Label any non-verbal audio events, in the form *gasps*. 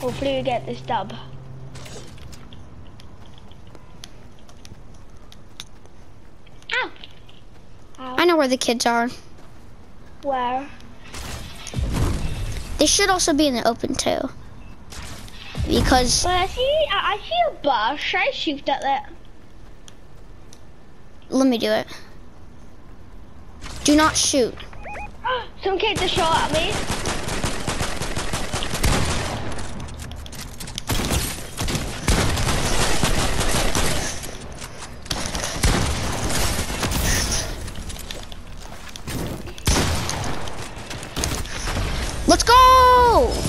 Hopefully we get this dub. Ow! Ow. I know where the kids are. Where? They should also be in the open too. Because Well, I see, I, I see a bus. Should I shoot at that? let me do it. Do not shoot. *gasps* Some kid just shot at me. Let's go!